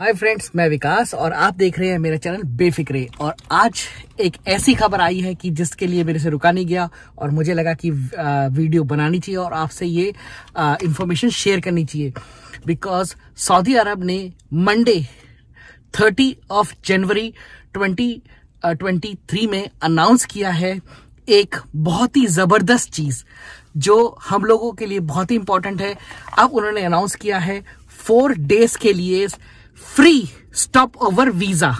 Hi friends मैं विकास और आप देख रहे हैं मेरा चैनल बेफिक्रे। और आज एक ऐसी खबर आई है कि जिसके लिए मेरे से रुका नहीं गया और मुझे लगा कि वीडियो बनानी चाहिए और आपसे ये इंफॉर्मेशन शेयर करनी चाहिए। बिकॉज़ सऊदी अरब ने मंडे 30 ऑफ़ जनवरी 2023 में अनाउंस किया है एक बहुत ही ज़बरदस्त चीज़, जो हम लोगों के लिए बहुत ही इंपॉर्टेंट है। अब उन्होंने अनाउंस किया है फोर डेज़ के लिए फ्री स्टॉप ओवर वीज़ा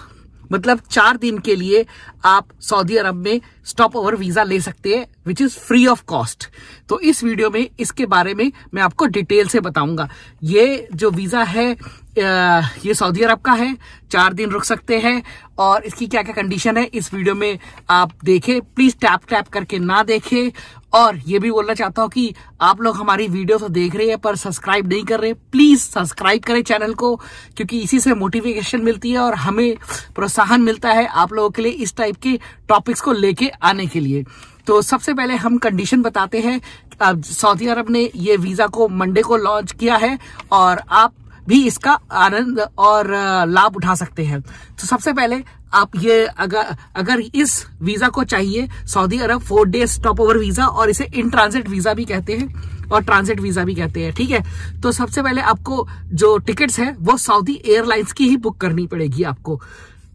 मतलब चार दिन के लिए आप सऊदी अरब में स्टॉप ओवर वीज़ा ले सकते हैं which is free of cost तो इस वीडियो में, इसके बारे में मैं आपको डिटेल से बताऊँगा। ये जो वीज़ा है ये सऊदी अरब का है, चार दिन रुक सकते हैं और इसकी क्या क्या कंडीशन है, इस वीडियो में आप देखें। प्लीज़ टैप टैप करके ना देखें और ये भी बोलना चाहता हूँ कि आप लोग हमारी वीडियो तो देख रहे हैं पर सब्सक्राइब नहीं कर रहे। प्लीज़ सब्सक्राइब करें चैनल को क्योंकि इसी से मोटिवेशन मिलती है और हमें प्रोत्साहन मिलता है आप लोगों के लिए इस टाइप के टॉपिक्स को लेके आने के लिए। तो सबसे पहले हम कंडीशन बताते हैं। सऊदी अरब ने ये वीज़ा को मंडे को लॉन्च किया है और आप भी इसका आनंद और लाभ उठा सकते हैं। तो सबसे पहले आप ये अगर अगर इस वीज़ा को चाहिए, Saudi Arabia four days stopover visa और इसे इन ट्रांजिट वीज़ा भी कहते हैं और ट्रांजिट वीज़ा भी कहते हैं, ठीक है? तो सबसे पहले आपको जो टिकट्स है, वो सऊदी एयरलाइंस की ही बुक करनी पड़ेगी आपको,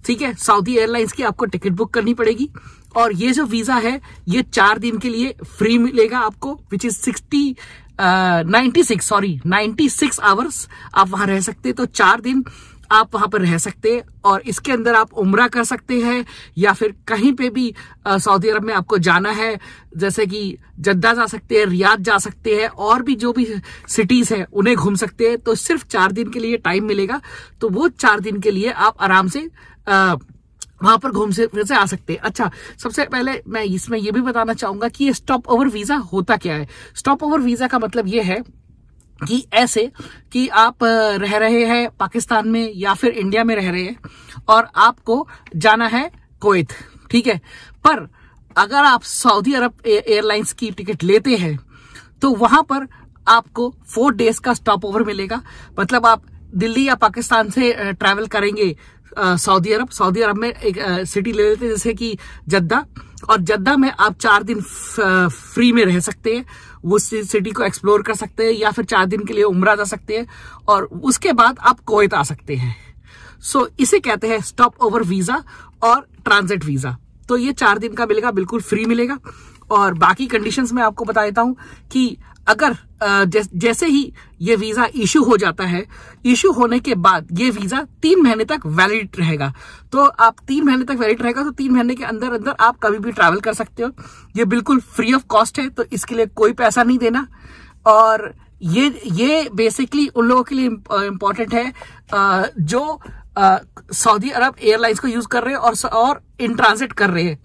ठीक है? सऊदी एयरलाइंस की आपको टिकट बुक करनी पड़ेगी और ये जो वीज़ा है, ये चार दिन के लिए फ्री मिलेगा आपको which is sixty ninety six sorry ninety six hours आप वहाँ रह सकते तो चार दिन आप वहाँ पर रह सकते और इसके अंदर आप उम्र कर सकते हैं या फिर कहीं पे भी सऊदी अरब में आपको जाना है। जैसे कि जद्दा जा सकते हैं रियाद जा सकते हैं और भी जो भी सिटीज़ हैं उन्हें घूम सकते हैं। तो सिर्फ़ चार दिन के लिए टाइम मिलेगा। तो वो चार दिन के लिए आप आराम से आ, वहाँ पर घूम से, फिर से आ सकते हैं। अच्छा सबसे पहले मैं इसमें यह भी बताना चाहूँगा कि ये स्टॉप ओवर वीज़ा होता क्या है? स्टॉप ओवर वीज़ा का मतलब ये है कि ऐसे कि आप रह रहे हैं पाकिस्तान में या फिर इंडिया में रह रहे हैं और आपको जाना है कोयत ठीक है? पर अगर आप सऊदी अरब एयरलाइंस की टिकट लेते हैं तो वहाँ पर आपको फोर डेज़ का स्टॉप ओवर मिलेगा। मतलब आप दिल्ली या पाकिस्तान से ट्रैवल करेंगे सऊदी अरब। सऊदी अरब में एक सिटी ले लेते हैं, जैसे कि जद्दा। और जद्दा में आप चार दिन फ्री में रह सकते हैं। वो सिटी को एक्सप्लोर कर सकते हैं, या फिर चार दिन के लिए उमरा जा सकते हैं। और उसके बाद आप कोयत आ सकते हैं। सो इसे कहते हैं स्टॉप ओवर वीज़ा और ट्रांजिट वीज़ा तो ये चार दिन का मिलेगा, बिल्कुल फ्री मिलेगा। और बाकी कंडीशंस में आपको बता देता हूँ कि अगर जैसे ही ये वीज़ा इशू हो जाता है, इशू होने के बाद ये वीज़ा तीन महीने तक वैलिड रहेगा। तो आप तीन महीने तक वैलिड रहेगा तो तीन महीने के अंदर अंदर आप कभी भी ट्रैवल कर सकते हो। ये बिल्कुल फ्री ऑफ़ कॉस्ट है तो इसके लिए कोई पैसा नहीं देना। और ये ये बेसिकली उन लोगों के लिए इम्पोर्टेंट है जो सऊदी अरब एयरलाइंस को यूज़ कर रहे हैं और और इन ट्रांजिट कर रहे हैं।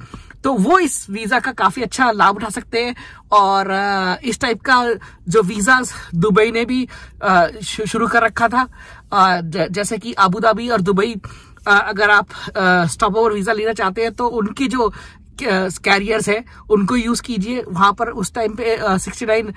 तो वो इस वीज़ा का काफ़ी अच्छा लाभ उठा सकते हैं और इस टाइप का जो वीज़ा दुबई ने भी शुरू कर रखा था जैसे कि अबू धाबी और दुबई अगर आप स्टॉप ओवर वीज़ा लेना चाहते हैं तो उनकी जो कैरियर्स है उनको यूज़ कीजिए। वहाँ पर उस टाइम पे sixty nine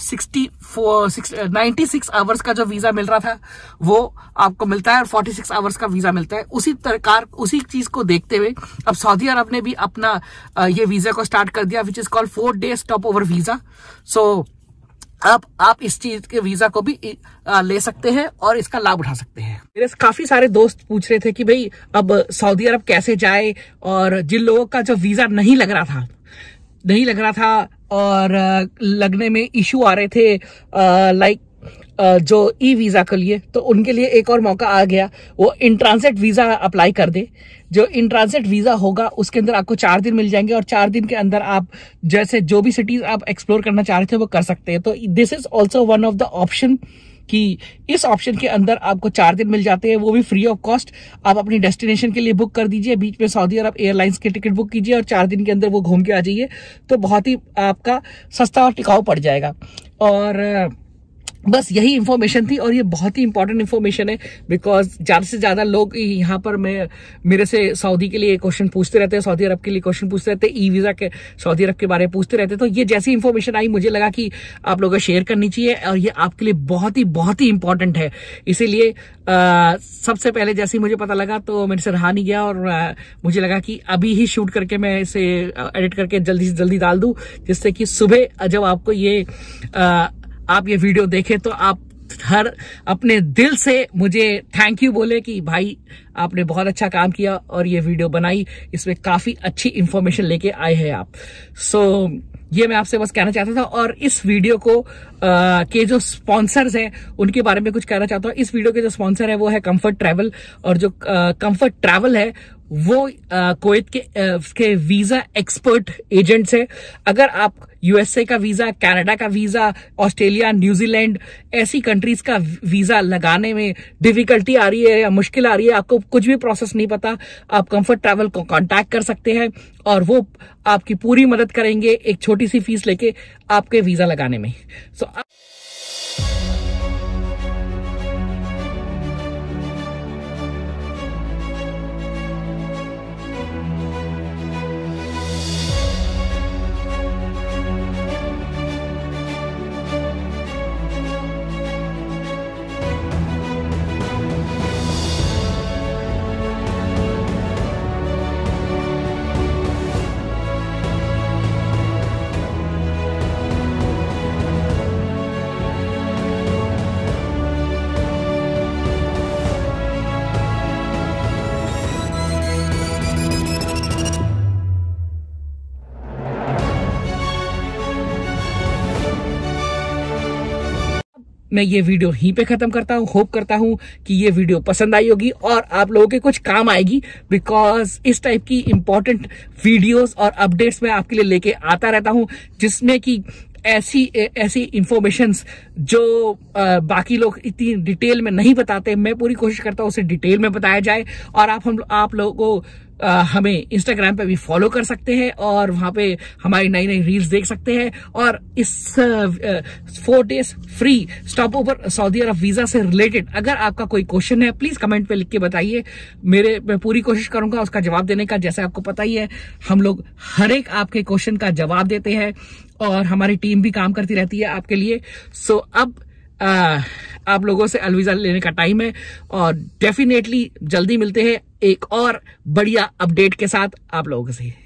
sixty four ninety six hours का जो वीज़ा मिल रहा था वो आपको मिलता है और फोर्टी सिक्स आवर्स का वीज़ा मिलता है। उसी प्रकार उसी चीज़ को देखते हुए अब सऊदी अरब ने भी अपना uh, ये वीज़ा को स्टार्ट कर दिया which is called four day stopover visa so आप आप इस चीज़ के वीज़ा को भी ले सकते हैं और इसका लाभ उठा सकते हैं। मेरे काफ़ी सारे दोस्त पूछ रहे थे कि भाई, अब सऊदी अरब कैसे जाए? और जिन लोगों का जो वीज़ा नहीं लग रहा था, नहीं लग रहा था, और लगने में इशू आ रहे थे लाइक जो ई वीज़ा के लिए तो उनके लिए एक और मौका आ गया, वो इन ट्रांसिट वीज़ा अप्लाई कर दे। जो इन ट्रांसिट वीज़ा होगा, उसके अंदर आपको चार दिन मिल जाएँगे और चार दिन के अंदर आप जैसे जो भी सिटीज़ आप एक्सप्लोर करना चाह रहे थे, वो कर सकते हैं। तो this is also one of the option कि इस ऑप्शन के अंदर आपको चार दिन मिल जाते हैं, वो भी फ्री ऑफ़ कॉस्ट आप अपनी डेस्टिनेशन के लिए बुक कर दीजिए, बीच में सऊदी अरब एयरलाइंस के टिकट बुक कीजिए और चार दिन के अंदर वो घूम के आ जाइए। तो बहुत ही आपका सस्ता और टिकाऊ पड़ जाएगा। और बस यही इन्फॉर्मेशन थी और ये बहुत ही इंपॉर्टेंट इन्फॉर्मेशन है बिकॉज़ ज़्यादा से ज़्यादा लोग यहाँ पर मैं मेरे से सऊदी के लिए क्वेश्चन पूछते रहते हैं सऊदी अरब के लिए क्वेश्चन पूछते रहते हैं ई वीज़ा के सऊदी अरब के बारे में पूछते रहते तो ये जैसी इन्फॉर्मेशन आई मुझे लगा कि आप लोगों को शेयर करनी चाहिए और ये आपके लिए बहुत ही बहुत ही इंपॉर्टेंट है। इसीलिए सबसे पहले जैसे ही मुझे पता लगा तो मेरे से रहा नहीं गया और आ, मुझे लगा कि अभी ही शूट करके मैं इसे एडिट करके जल्दी से जल्दी डाल दूँ जिससे कि सुबह जब आपको ये आ, आप ये वीडियो देखें तो आप हर अपने दिल से मुझे थैंक यू बोले कि भाई आपने बहुत अच्छा काम किया और ये वीडियो बनाई। इसमें काफ़ी अच्छी इंफॉर्मेशन लेके आए हैं आप। सो so, ये मैं आपसे बस कहना चाहता था और इस वीडियो को आ, के जो स्पॉन्सर्स हैं उनके बारे में कुछ कहना चाहता हूँ। इस वीडियो के जो स्पॉन्सर है वो है कंफर्ट ट्रैवल और जो कंफर्ट ट्रैवल है वो कोविड के, के वीज़ा एक्सपर्ट एजेंट्स है। अगर आप यूएसए का वीज़ा कनाडा का वीज़ा ऑस्ट्रेलिया न्यूजीलैंड ऐसी कंट्रीज़ का वीज़ा लगाने में डिफिकल्टी आ रही है या मुश्किल आ रही है आपको कुछ भी प्रोसेस नहीं पता आप कंफर्ट ट्रैवल को कांटेक्ट कर सकते हैं और वो आपकी पूरी मदद करेंगे एक छोटी सी फ़ीस लेके आपके वीज़ा लगाने में। सो so, मैं ये वीडियो यहीं पे खत्म करता हूँ होप करता हूँ कि ये वीडियो पसंद आई होगी और आप लोगों के कुछ काम आएगी बिकॉज़ इस टाइप की इंपॉर्टेंट वीडियोस और अपडेट्स मैं आपके लिए लेके आता रहता हूँ जिसमें कि ऐसी ऐसी इंफॉर्मेशन जो आ, बाकी लोग इतनी डिटेल में नहीं बताते मैं पूरी कोशिश करता हूँ उसे डिटेल में बताया जाए और आप हम आप लोगों को हमें इंस्टाग्राम पे भी फॉलो कर सकते हैं और वहाँ पे हमारी नई नई रील्स देख सकते हैं और इस four days free stopover Saudi Arabia visa से रिलेटेड अगर आपका कोई क्वेश्चन है प्लीज़ कमेंट पे लिख के बताइए। मेरे, मैं पूरी कोशिश करूँगा उसका जवाब देने का, जैसे आपको पता ही है, हम लोग हर एक आपके क्वेश्चन का जवाब देते हैं और हमारी टीम भी काम करती रहती है आपके लिए। सो अब आप लोगों से अलविदा लेने का टाइम है और डेफिनेटली जल्दी मिलते हैं एक और बढ़िया अपडेट के साथ आप लोगों से